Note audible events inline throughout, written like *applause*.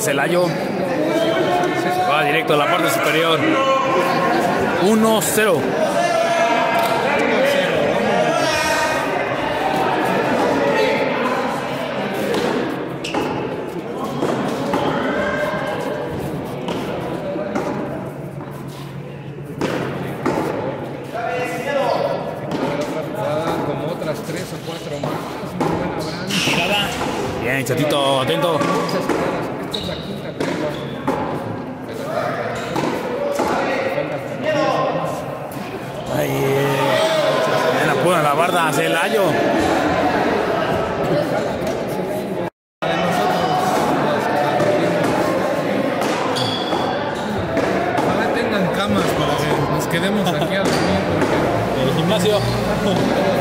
Celayo. Va directo a la parte superior. 1-0. Quedemos aquí a dormir. Porque El gimnasio.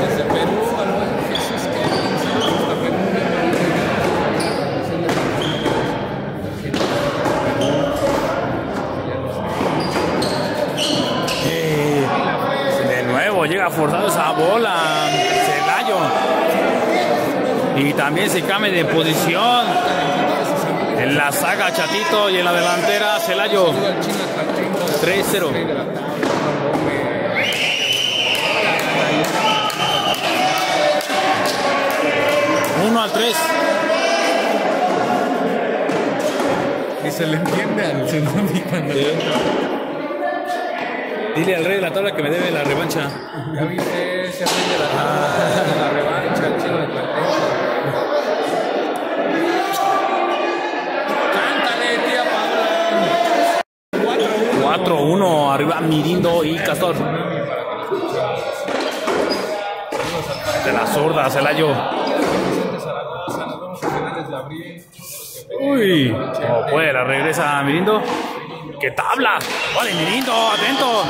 desde Perú, algo así es que hasta Perú Eh, de nuevo llega forzado esa bola. Celayo. Y también se cambia de posición. En la saga Chatito y en la delantera Celayo. 3-0. Uno al 3. Y se le entiende al tsunami cuando Dile al rey de la tabla que me debe la revancha. ya viste ese rey de la, de la revancha, el chino de Platense. Mirindo y Castor. De la zurda, Celayo. Uy, como puede, la regresa Mirindo. ¡Qué tabla! Vale, Mirindo, atento.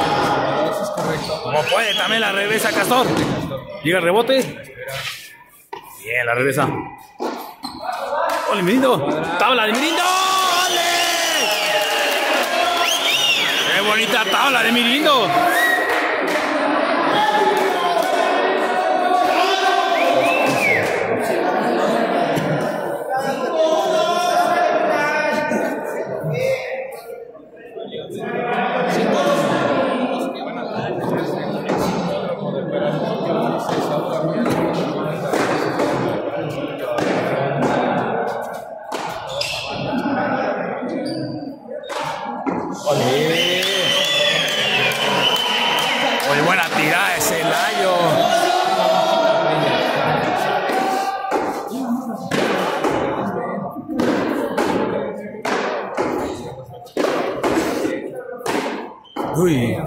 Como puede, también la regresa Castor. Llega el rebote. Bien, la regresa. ¡Ole, Mirindo! ¡Tabla de Mirindo! Bonita tabla de Mirindo! ¡Ole!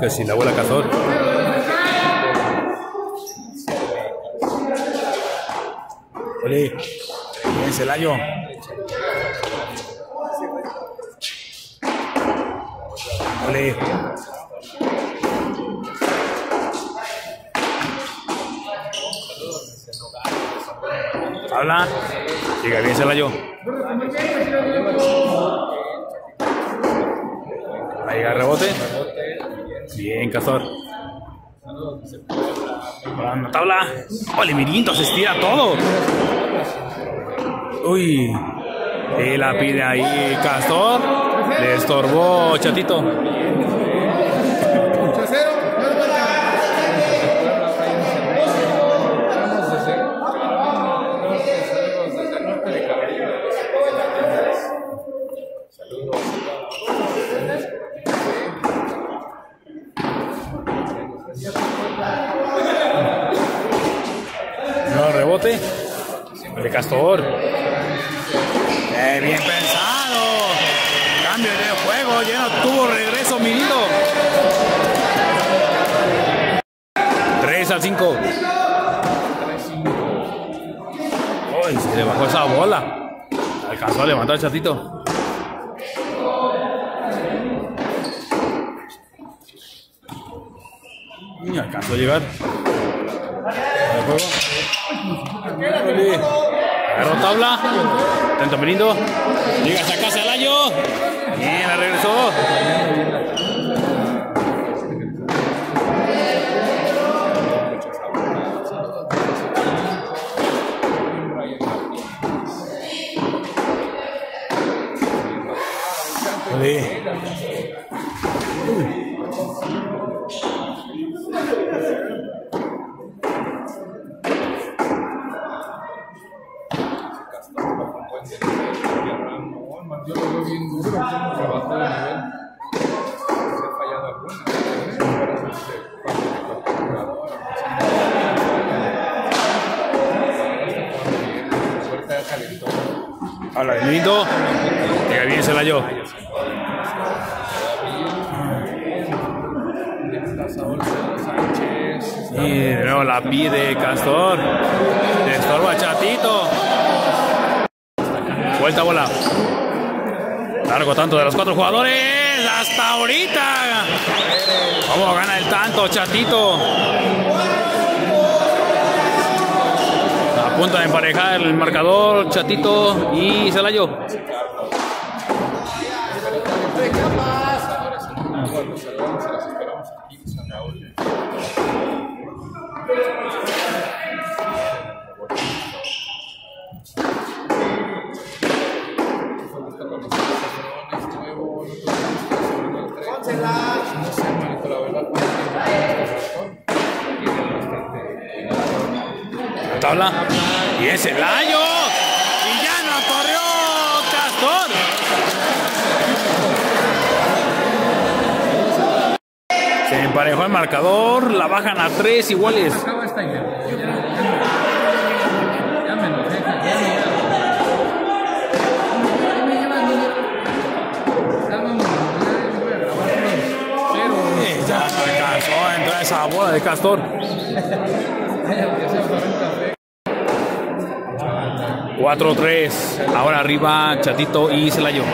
Uy, casi la abuela Cazor. Ole, bien Celayo. Ole. Habla. Llega bien Celayo. Ahí llega rebote. Bien, Cazor. Bueno, tabla. Ole, Mirindo, se estira todo. Uy. Y la pide ahí Castor. Le estorbó Chatito. Castor. Eh, bien pensado. Cambio de juego. Ya no tuvo regreso Mirindo. 3 al 5. Uy, se le bajó esa bola. Alcanzó a levantar el chatito. Y alcanzó a llegar. Al juego. Agarró tabla. Atento Mirindo. Llega hasta casa el año. Bien, la regresó. Yo lo veo bien duro, cómo rebajó de nivel. Se ha fallado se de lindo. Llega bien. Está Saúl Sánchez. Y de nuevo la pide Castor. Le estorba Chatito. Vuelta bola. Largo tanto de los cuatro jugadores. Hasta ahorita. Vamos, gana el tanto, Chatito. A punto de emparejar el marcador, Chatito y Celayo. Tabla. Y es Celayo. Y ya no corrió Castor. Se emparejó el marcador. La bajan a tres iguales. Ya alcanzó a entrar esa bola de Castor. *laughs* 4-3. Ahora arriba Chatito y Celayo.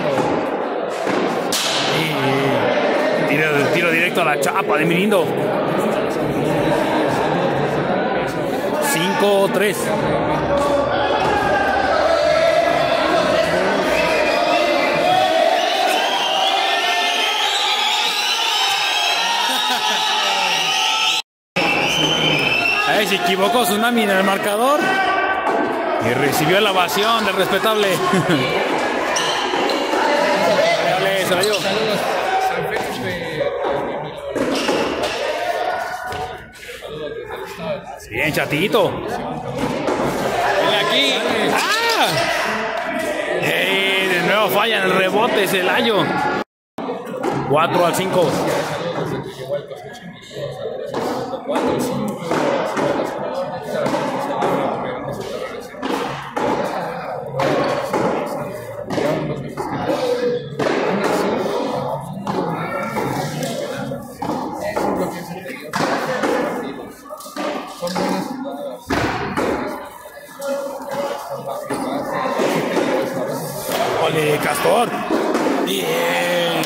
Y tiro, tiro directo a la chapa de Mirindo. 5-3. Ahí se equivocó Tsunami en el marcador. Y recibió la ovación del respetable. Saludos. Bien, chatito. Ven aquí. ¡Ah! Ey, de nuevo falla en el rebote, Celayo. 4 al 5. Castor. Bien.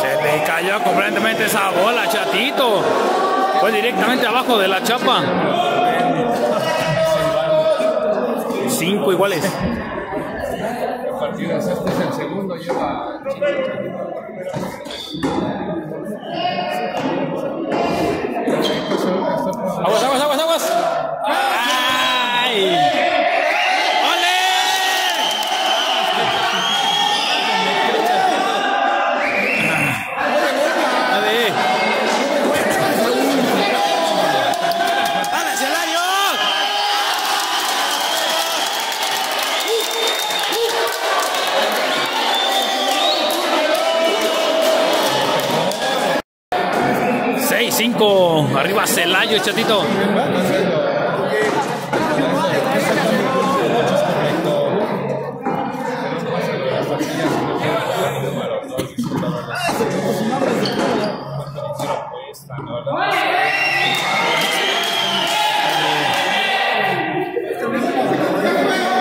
Se le cayó completamente esa bola, chatito. Fue directamente abajo de la chapa. Cinco iguales. partidas. Este es el segundo, lleva arriba Celayo, chatito.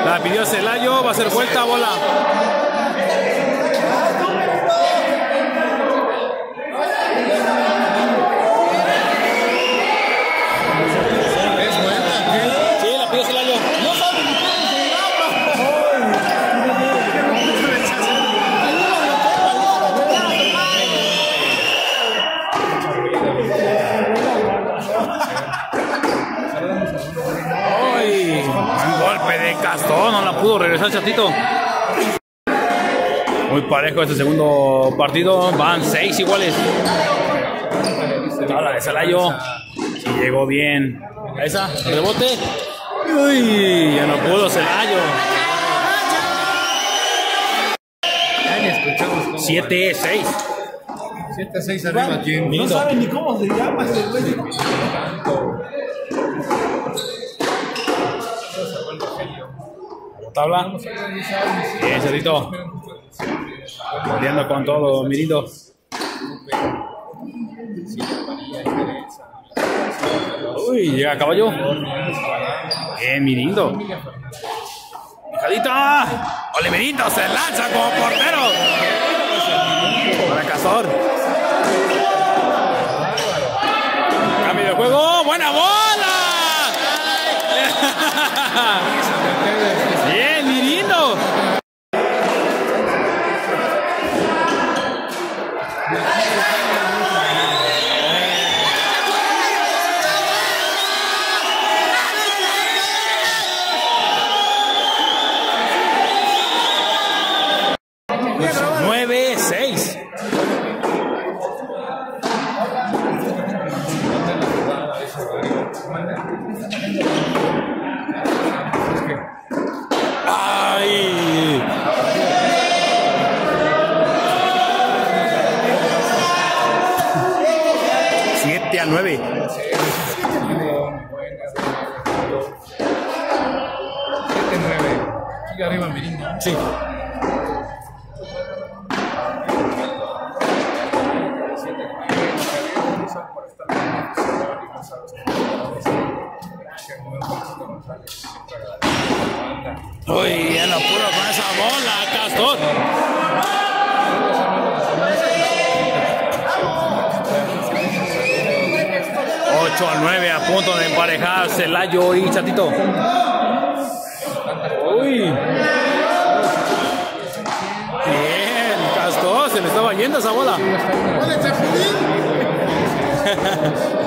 La pidió Celayo, va a ser vuelta bola. Regresar Chatito. Muy parejo este segundo partido. Van seis iguales. Tabla de Salayo. Sí, llegó bien. Esa, rebote. Uy, ya no pudo Celayo. Ya ni escuchamos cómo. 7, 6. 7 6 arriba, ¿quién? No saben ni cómo se llama ese güey. Tabla. Bien, Cerrito. Peleando con todo, Mirito. Uy, llega caballo. Bien, Mirindo. Hijadita. Ole, Mirindo se lanza como portero. Para Castor. Cambio de juego. Buena bola. 19. Sí, arriba, Sí. 8 a 9 a punto de emparejar Celayo y Chatito. Uy. Bien, Castó, se le estaba yendo esa bola. *laughs*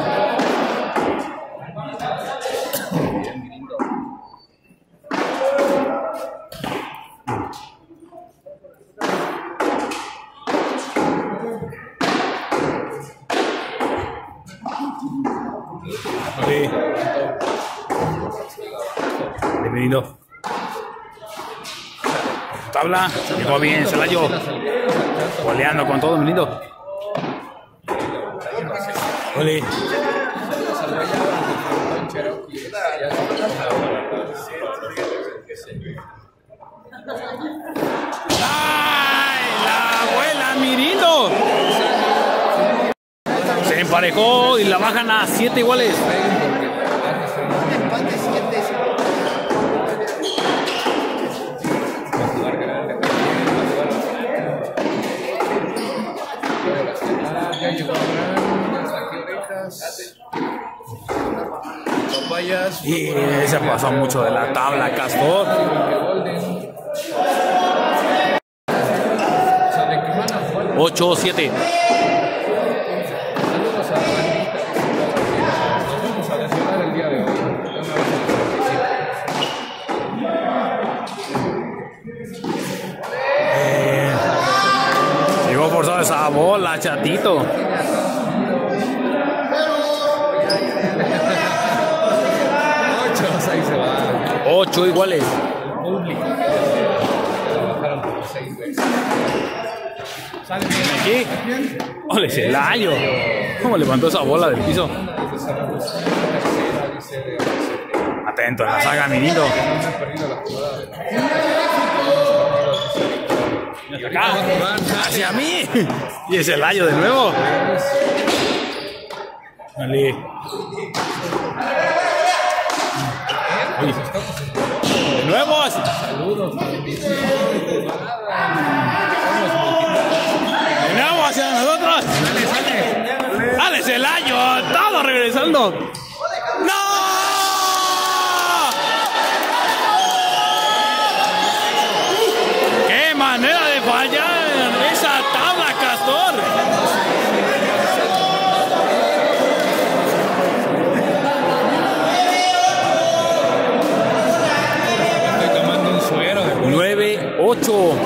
Tabla, llegó bien, Celayo. Goleando con todo, bienvenido. Ole. ¡Ay! La abuela Mirindo. Se emparejó y la bajan a siete iguales. Papayas. Y se pasó mucho de la tabla, Castor. Golden. O sea, de que van a Sale bien. Aquí. Ole, Celayo. ¿Cómo levantó esa bola del piso? Atento en la saga, mi lindo. No han perdido la jugada de Y acá, hacia mí. Y es Celayo de nuevo. Vale. Uy. De nuevo. De nuevo hacia nosotros. Dale, Celayo. Todo regresando. ¡No! 8.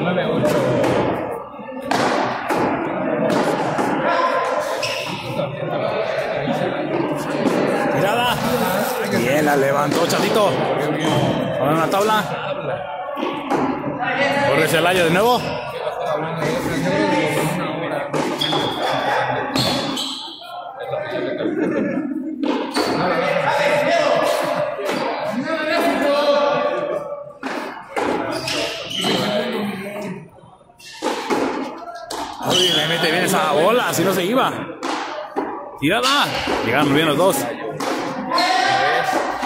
9, Tirada. Bien, la levantó Chatito. Ahora una tabla. Corre Celaya de nuevo. Si no se iba. Tirada. Llegaron bien los dos.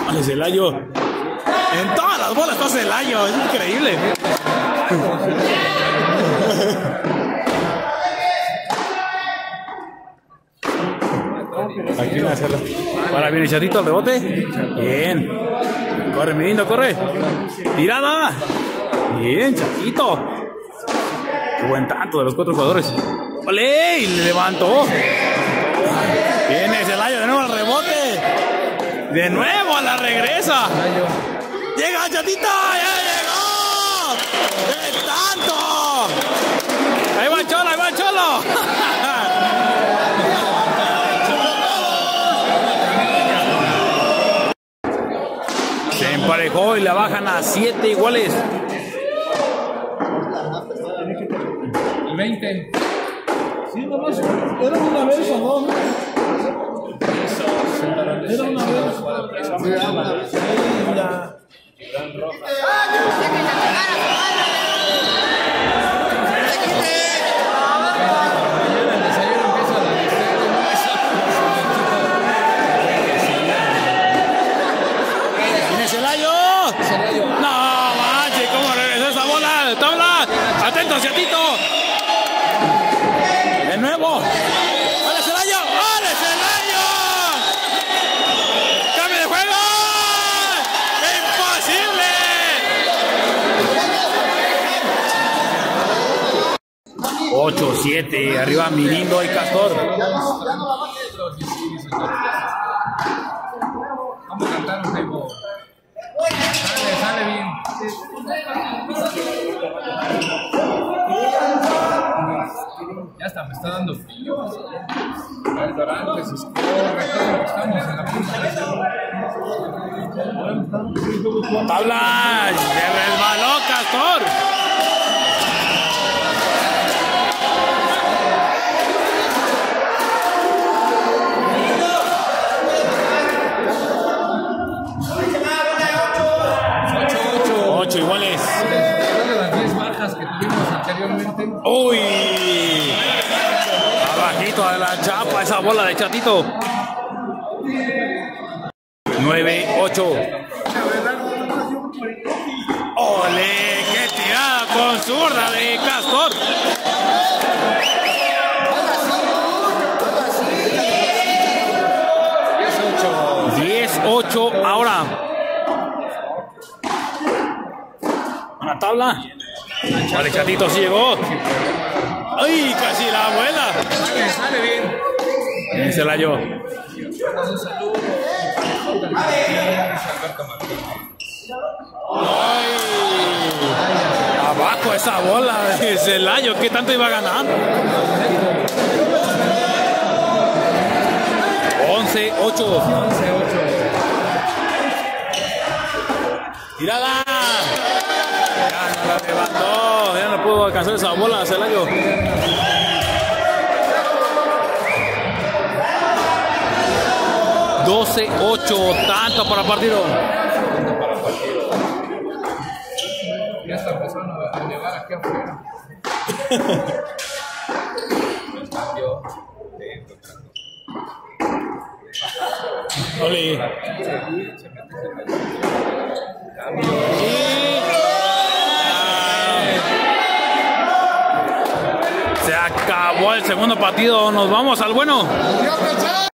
Vale, Celayo. En todas las bolas está Celayo, es increíble. Aquí viene a hacerla. Ahora viene Chatito al rebote. Bien. Corre, mi lindo, corre. Tirada. Bien, Chatito. Qué buen tanto de los cuatro jugadores. ¡Ole! Y le levantó. Viene Celayo de nuevo al rebote. De nuevo a la regresa. Llega Chatita. ¡Ya llegó! ¡De tanto! Ahí va el Cholo, ahí va el Cholo. Se emparejó y la bajan a siete iguales. Y 20. Sí, nomás. Era una vez o dos. Era una vez. Sí, ya. Mañana el desayuno empieza a las 10. ¡Viene Celayo! ¡No, manche! ¿Cómo regresó esa bola? ¡Tabla! ¡Atento, Chatito! 8, 7, arriba Mirindo y Castor. Vamos a cantar un. Sale, sale bien. Ya está, me está dando frío. Restaurantes, estamos en la bola de chatito. 9, 8. ¡Ole! ¡Qué tirada con zurda de Castor! Ocho, ahora. Una tabla. Vale, chatito sí llegó. ¡Ay! Casi la abuela. sale bien. Bien, se la yo. Mandas un saludo. Alberto Martínez. Abajo esa bola de Celayo, ¿qué tanto iba ganando? 11, 8. 11-8. ¡Tirada! Ya no la levantó, ya no pudo alcanzar esa bola, Celayo. Doce, ocho, tanto para partido. Ya está empezando a llegar aquí afuera. Oli. Se acabó el segundo partido, nos vamos al bueno. ¡Ya,